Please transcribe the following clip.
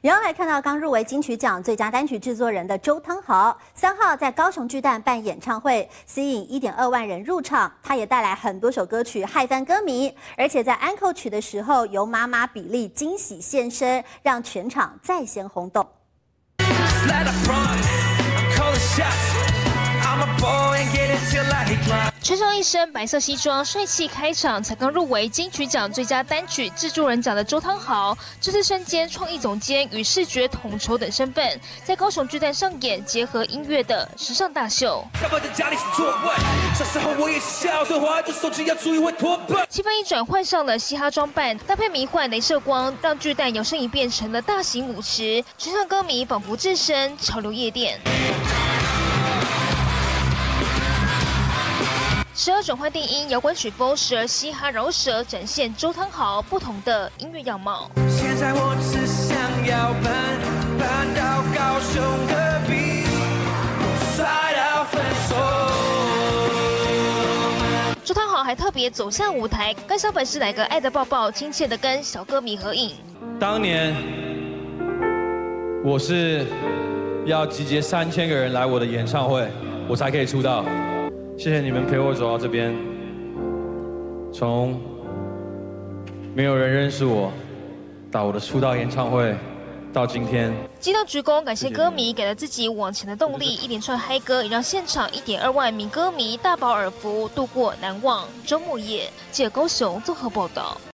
然后来看到刚入围金曲奖最佳单曲制作人的周汤豪，三号在高雄巨蛋办演唱会，吸引一点二万人入场。他也带来很多首歌曲，嗨翻歌迷。而且在安可曲的时候，由妈妈比利惊喜现身，让全场再掀轰动。Let 穿上一身白色西装，帅气开场。才刚入围金曲奖最佳单曲制作人奖的周汤豪，这次身兼创意总监与视觉统筹等身份，在高雄巨蛋上演结合音乐的时尚大秀。气氛一转，换上了嘻哈装扮，搭配迷幻镭射光，让巨蛋摇身一变成了大型舞池，全场歌迷仿佛置身潮流夜店。时而转换电音摇滚曲风，时而嘻哈饶舌，展现周汤豪不同的音乐样貌。现在我只想要搬搬到高雄隔壁，帅到分手。周汤豪还特别走向舞台，跟小粉丝来个爱的抱抱，亲切的跟小歌迷合影。当年我是要集结三千个人来我的演唱会，我才可以出道。谢谢你们陪我走到这边，从没有人认识我，到我的出道演唱会，到今天。激动鞠躬，感谢歌迷给了自己往前的动力，一连串嗨歌也让现场一点二万名歌迷大饱耳福，度过难忘周末夜。记者高雄综合报道。